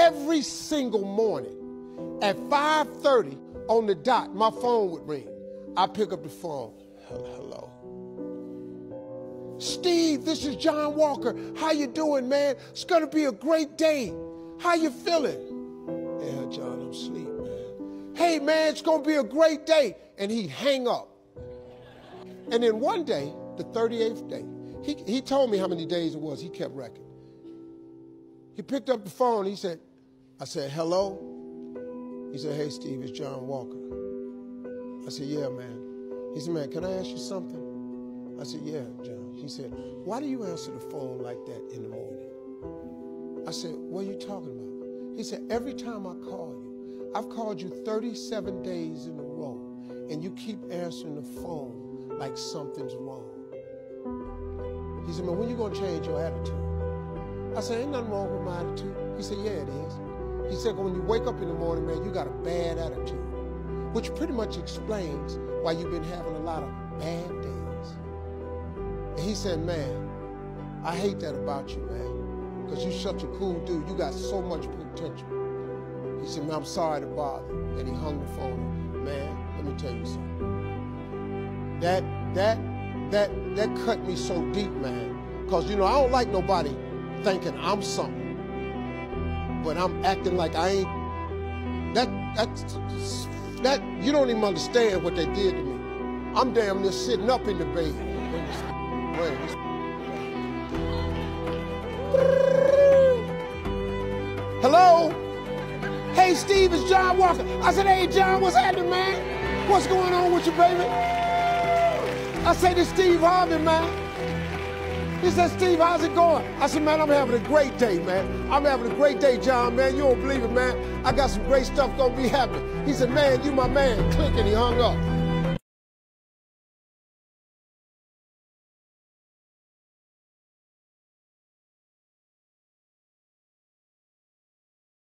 every single morning at 5:30 on the dot, my phone would ring. I pick up the phone. Hello. Steve, this is John Walker. How you doing, man? It's gonna be a great day. How you feeling? Yeah, John, I'm asleep, man. Hey, man, it's gonna be a great day. And he'd hang up. And then one day, the 38th day, he, he told me how many days it was. He kept record. He picked up the phone. He said, I said, hello? He said, hey, Steve, it's John Walker. I said, yeah, man. He said, man, can I ask you something? I said, yeah, John. He said, why do you answer the phone like that in the morning? I said, what are you talking about? He said, every time I call you, I've called you 37 days in a row, and you keep answering the phone like something's wrong. He said, man, when you going to change your attitude? I said, ain't nothing wrong with my attitude. He said, yeah, it is. Said, when you wake up in the morning, man, you got a bad attitude, which pretty much explains why you've been having a lot of bad days. And he said, man, I hate that about you, man, because you're such a cool dude. You got so much potential. He said, man, I'm sorry to bother. And he hung the phone. Man, let me tell you something. That, that, that, that cut me so deep, man. Because, you know, I don't like nobody thinking I'm something, but I'm acting like I ain't. That that that you don't even understand what they did to me. I'm damn near sitting up in the bed. Hello? Hey, Steve, it's John Walker. I said, hey, John, what's happening, man? What's going on with you, baby? I say to Steve Harvey, man. He said, Steve, how's it going? I said, man, I'm having a great day, man. I'm having a great day, John, man. You don't believe it, man. I got some great stuff gonna be happening. He said, man, you my man. Click, and he hung up.